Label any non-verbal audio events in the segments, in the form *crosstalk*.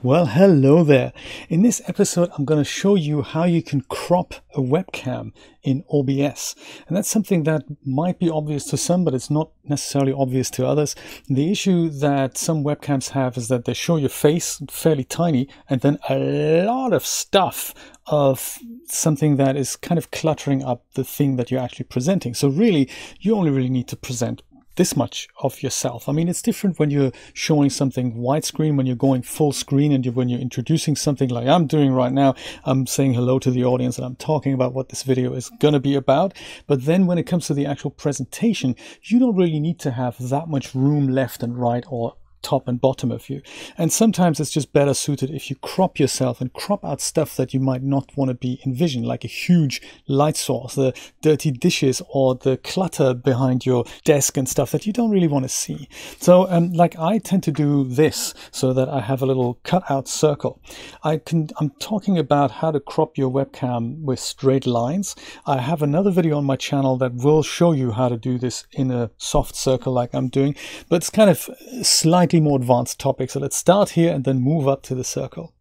Well, hello there. In this episode, I'm going to show you how you can crop a webcam in OBS. And that's something that might be obvious to some, but it's not necessarily obvious to others. The issue that some webcams have is that they show your face fairly tiny and then a lot of stuff of something that is kind of cluttering up the thing that you're actually presenting. So really, you only really need to present this much of yourself. I mean, it's different when you're showing something widescreen, when you're going full screen, and you, when you're introducing something like I'm doing right now. I'm saying hello to the audience and I'm talking about what this video is going to be about. But then when it comes to the actual presentation, you don't really need to have that much room left and right or top and bottom of you. And sometimes it's just better suited if you crop yourself and crop out stuff that you might not want to be envisioned, like a huge light source, the dirty dishes or the clutter behind your desk and stuff that you don't really want to see. So, um, like I tend to do this so that I have a little cutout circle. I can, I'm talking about how to crop your webcam with straight lines. I have another video on my channel that will show you how to do this in a soft circle like I'm doing, but it's kind of slightly slightly more advanced topic. So let's start here and then move up to the circle.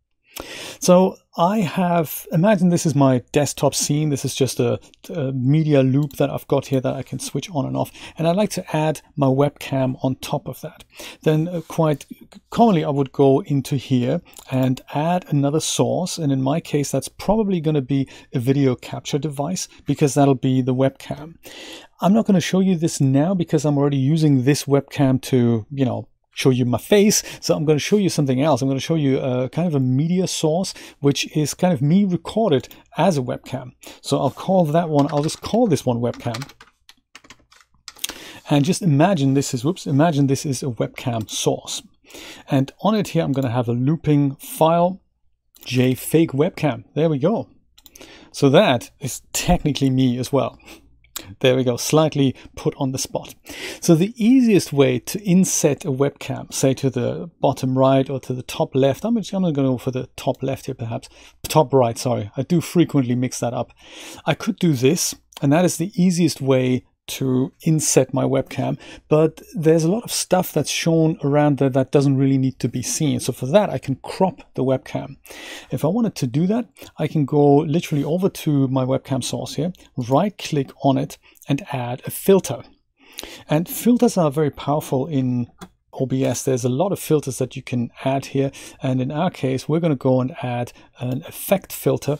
So I have, imagine this is my desktop scene. This is just a, a, media loop that I've got here that I can switch on and off. And I'd like to add my webcam on top of that. Then uh, quite commonly I would go into here and add another source. And in my case, that's probably going to be a video capture device because that'll be the webcam. I'm not going to show you this now because I'm already using this webcam to, you know, show you my face. So I'm going to show you something else. I'm going to show you a kind of a media source, which is kind of me recorded as a webcam. So I'll call that one, I'll just call this one webcam. And just imagine this is, whoops, imagine this is a webcam source. And on it here, I'm going to have a looping file, jfake webcam. There we go. So that is technically me as well. There we go, slightly put on the spot. So the easiest way to inset a webcam, say to the bottom right or to the top left, I'm, I'm going to go for the top left here perhaps, top right, sorry. I do frequently mix that up. I could do this, and that is the easiest way to inset my webcam, but there's a lot of stuff that's shown around there that doesn't really need to be seen. So for that, I can crop the webcam. If I wanted to do that, I can go literally over to my webcam source here, right click on it and add a filter. And filters are very powerful in OBS. There's a lot of filters that you can add here. And in our case, we're going to go and add an effect filter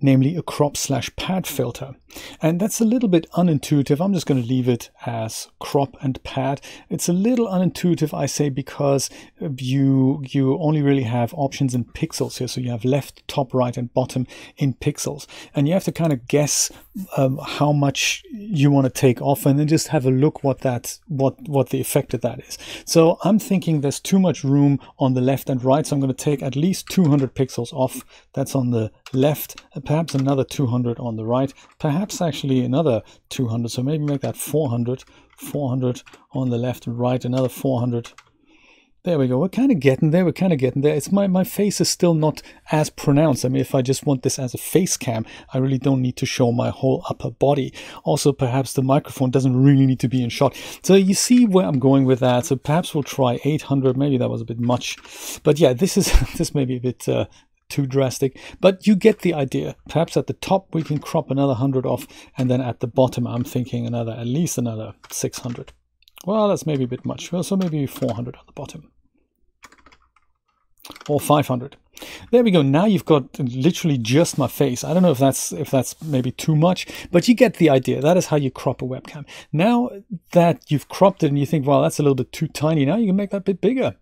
namely a crop slash pad filter. And that's a little bit unintuitive. I'm just going to leave it as crop and pad. It's a little unintuitive, I say, because you you only really have options in pixels here. So you have left, top, right, and bottom in pixels. And you have to kind of guess um, how much you want to take off and then just have a look what that what what the effect of that is. So I'm thinking there's too much room on the left and right. So I'm going to take at least 200 pixels off. That's on the left, perhaps another 200 on the right, perhaps actually another 200. So maybe make that 400, 400 on the left and right, another 400. There we go. We're kind of getting there. We're kind of getting there. It's my, my face is still not as pronounced. I mean, if I just want this as a face cam, I really don't need to show my whole upper body. Also, perhaps the microphone doesn't really need to be in shot. So you see where I'm going with that. So perhaps we'll try 800. Maybe that was a bit much. But yeah, this is *laughs* this may be a bit uh, too drastic, but you get the idea. Perhaps at the top we can crop another 100 off, and then at the bottom I'm thinking another, at least another 600. Well, that's maybe a bit much. Well, so maybe 400 on the bottom. Or 500. There we go. Now you've got literally just my face. I don't know if that's if that's maybe too much, but you get the idea. That is how you crop a webcam. Now that you've cropped it and you think, well, that's a little bit too tiny. Now you can make that bit bigger.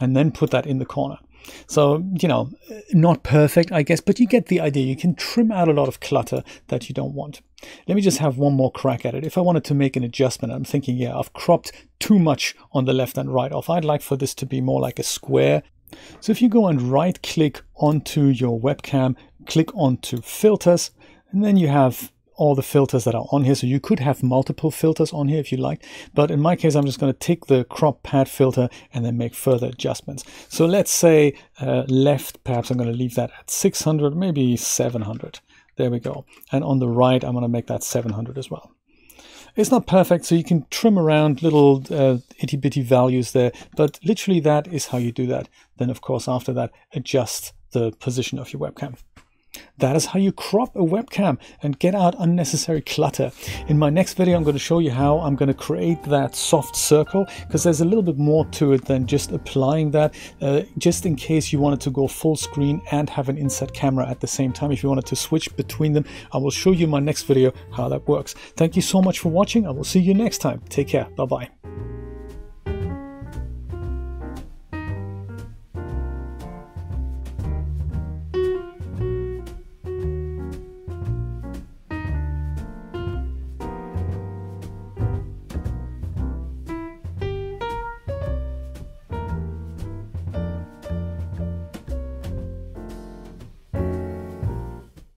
And then put that in the corner. So, you know, not perfect, I guess, but you get the idea. You can trim out a lot of clutter that you don't want. Let me just have one more crack at it. If I wanted to make an adjustment, I'm thinking, yeah, I've cropped too much on the left and right off. I'd like for this to be more like a square. So if you go and right click onto your webcam, click onto filters, and then you have all the filters that are on here. So you could have multiple filters on here if you like. But in my case, I'm just going to take the crop pad filter and then make further adjustments. So let's say uh, left, perhaps I'm going to leave that at 600, maybe 700. There we go. And on the right, I'm going to make that 700 as well. It's not perfect, so you can trim around little uh, itty bitty values there, but literally that is how you do that. Then, of course, after that, adjust the position of your webcam. That is how you crop a webcam and get out unnecessary clutter. In my next video, I'm going to show you how I'm going to create that soft circle because there's a little bit more to it than just applying that. Uh, just in case you wanted to go full screen and have an inset camera at the same time, if you wanted to switch between them, I will show you in my next video how that works. Thank you so much for watching. I will see you next time. Take care. Bye-bye.